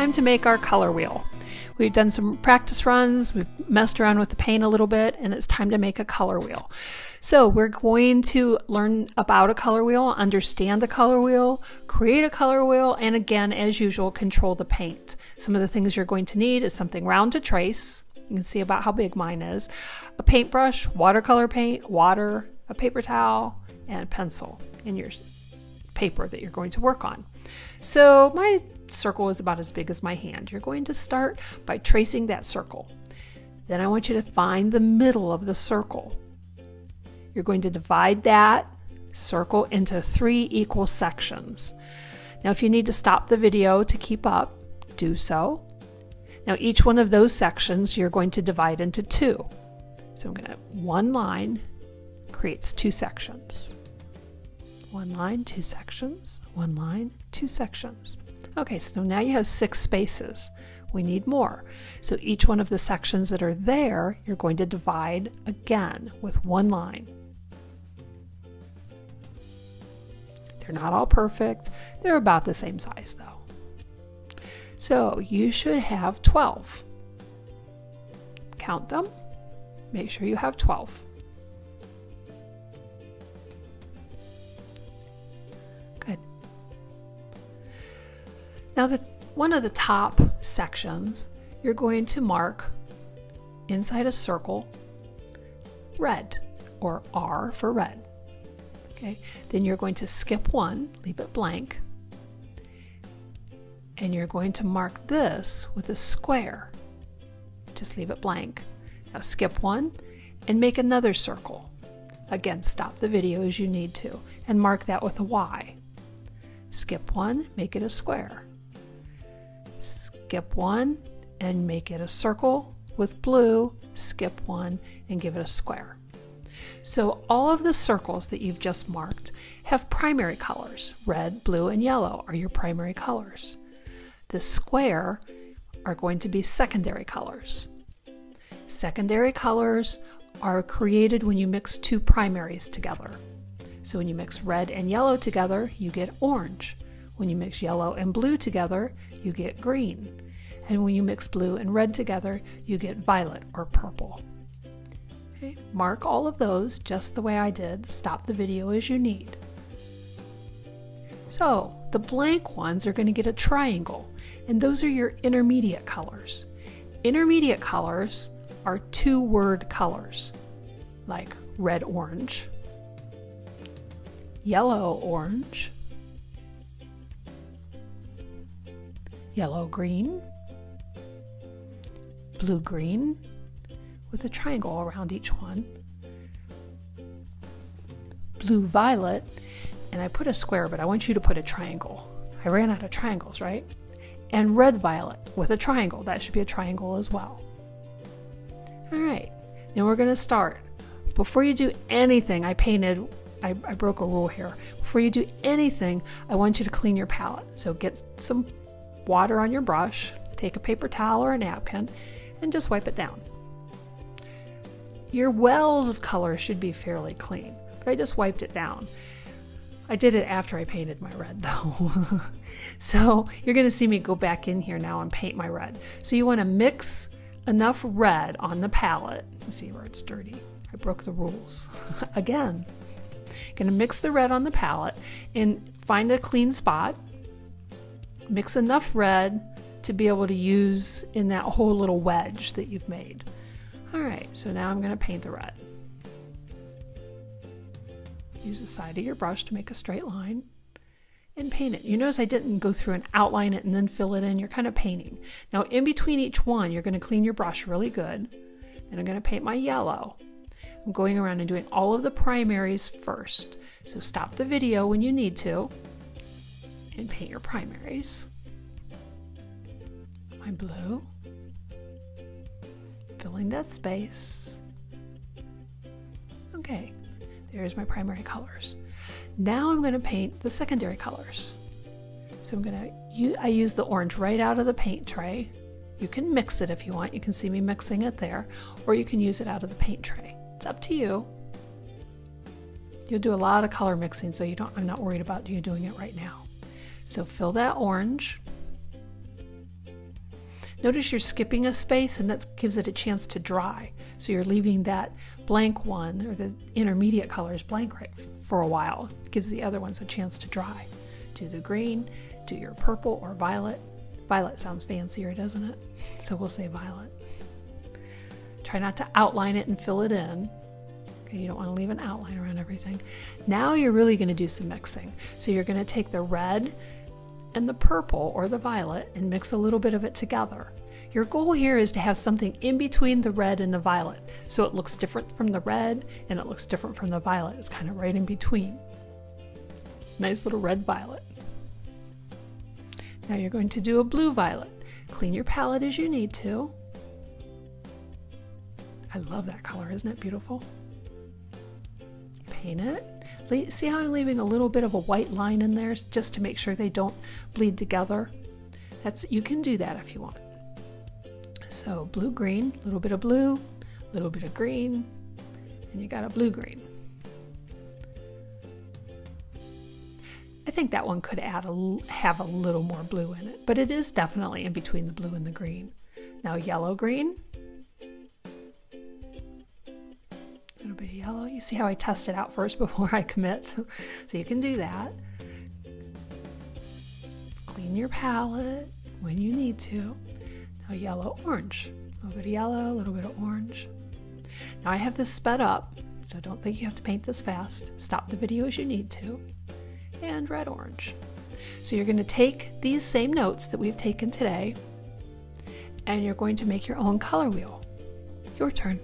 time to make our color wheel. We've done some practice runs, we've messed around with the paint a little bit, and it's time to make a color wheel. So we're going to learn about a color wheel, understand the color wheel, create a color wheel, and again, as usual, control the paint. Some of the things you're going to need is something round to trace. You can see about how big mine is. A paintbrush, watercolor paint, water, a paper towel, and a pencil in your paper that you're going to work on. So my circle is about as big as my hand. You're going to start by tracing that circle. Then I want you to find the middle of the circle. You're going to divide that circle into three equal sections. Now, if you need to stop the video to keep up, do so. Now, each one of those sections you're going to divide into two. So I'm going to, one line creates two sections. One line, two sections, one line, two sections. Okay, so now you have six spaces. We need more. So each one of the sections that are there, you're going to divide again with one line. They're not all perfect. They're about the same size though. So you should have 12. Count them. Make sure you have 12. Now, the, one of the top sections, you're going to mark inside a circle red or R for red. Okay, then you're going to skip one, leave it blank, and you're going to mark this with a square. Just leave it blank. Now skip one and make another circle. Again, stop the video as you need to and mark that with a Y. Skip one, make it a square skip one and make it a circle with blue, skip one and give it a square. So all of the circles that you've just marked have primary colors. Red, blue, and yellow are your primary colors. The square are going to be secondary colors. Secondary colors are created when you mix two primaries together. So when you mix red and yellow together, you get orange. When you mix yellow and blue together, you get green. And when you mix blue and red together, you get violet or purple. Okay, mark all of those just the way I did. Stop the video as you need. So the blank ones are going to get a triangle, and those are your intermediate colors. Intermediate colors are two word colors, like red orange, yellow orange, yellow green, blue green with a triangle around each one, blue violet, and I put a square, but I want you to put a triangle. I ran out of triangles, right? And red violet with a triangle. That should be a triangle as well. All right, now we're gonna start. Before you do anything, I painted, I, I broke a rule here. Before you do anything, I want you to clean your palette. So get some water on your brush, take a paper towel or a napkin, and just wipe it down. Your wells of color should be fairly clean, but I just wiped it down. I did it after I painted my red though. so you're gonna see me go back in here now and paint my red. So you wanna mix enough red on the palette. Let's see where it's dirty. I broke the rules. Again, gonna mix the red on the palette and find a clean spot. Mix enough red to be able to use in that whole little wedge that you've made. All right, so now I'm going to paint the red. Use the side of your brush to make a straight line and paint it. You notice I didn't go through and outline it and then fill it in. You're kind of painting. Now in between each one, you're going to clean your brush really good. And I'm going to paint my yellow. I'm going around and doing all of the primaries first. So stop the video when you need to and paint your primaries my blue, filling that space. Okay, there's my primary colors. Now I'm going to paint the secondary colors. So I'm going to, I use the orange right out of the paint tray. You can mix it if you want. You can see me mixing it there, or you can use it out of the paint tray. It's up to you. You'll do a lot of color mixing, so you don't, I'm not worried about you doing it right now. So fill that orange Notice you're skipping a space and that gives it a chance to dry. So you're leaving that blank one or the intermediate colors blank right for a while. It gives the other ones a chance to dry. Do the green, do your purple or violet. Violet sounds fancier, doesn't it? So we'll say violet. Try not to outline it and fill it in. Okay, you don't want to leave an outline around everything. Now you're really going to do some mixing. So you're going to take the red and the purple or the violet and mix a little bit of it together. Your goal here is to have something in between the red and the violet. So it looks different from the red and it looks different from the violet. It's kind of right in between. Nice little red violet. Now you're going to do a blue violet. Clean your palette as you need to. I love that color, isn't it beautiful? Paint it. See how I'm leaving a little bit of a white line in there just to make sure they don't bleed together? That's You can do that if you want. So blue green, a little bit of blue, a little bit of green, and you got a blue green. I think that one could add a, have a little more blue in it, but it is definitely in between the blue and the green. Now yellow You see how I test it out first before I commit? so you can do that. Clean your palette when you need to Now yellow orange. A little bit of yellow, a little bit of orange. Now I have this sped up, so don't think you have to paint this fast. Stop the video as you need to. And red orange. So you're going to take these same notes that we've taken today and you're going to make your own color wheel. Your turn.